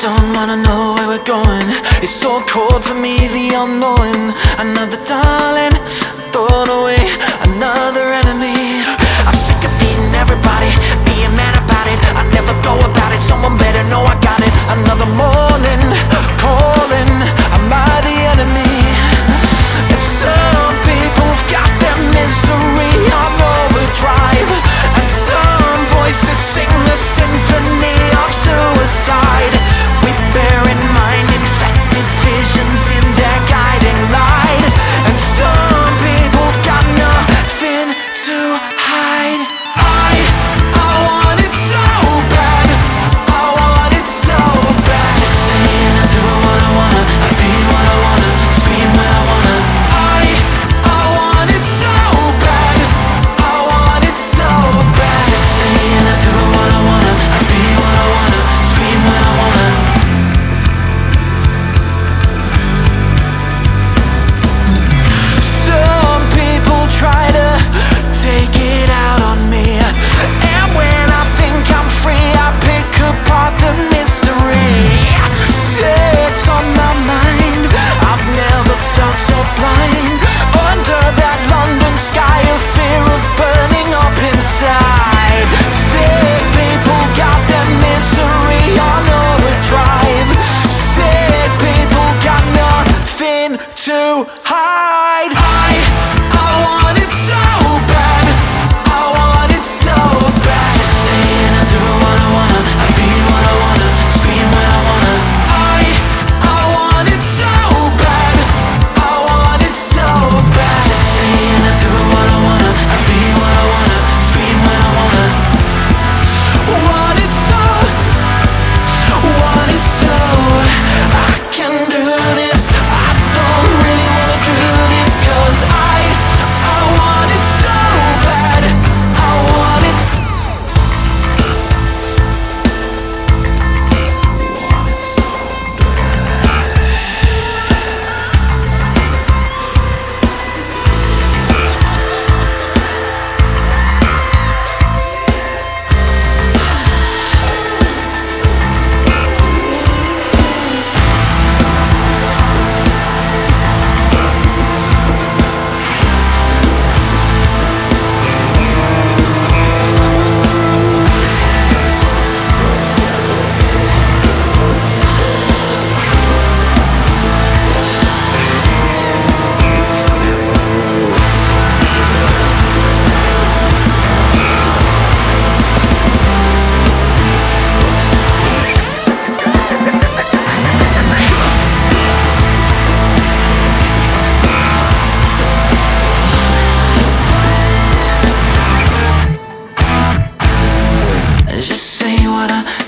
don't wanna know where we're going. It's so cold for me, the unknowing Another darling, thrown away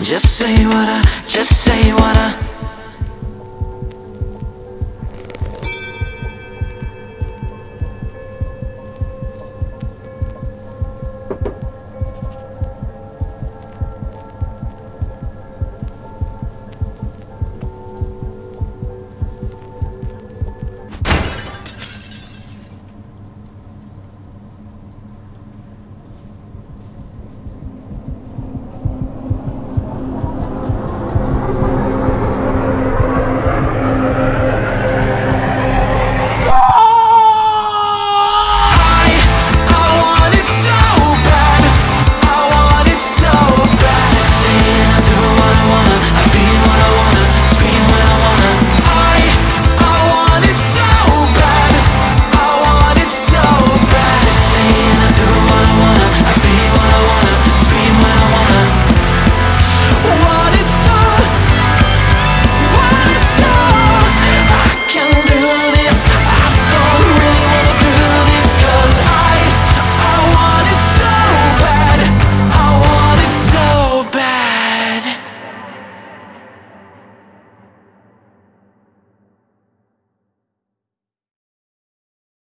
Just say what I, just say what I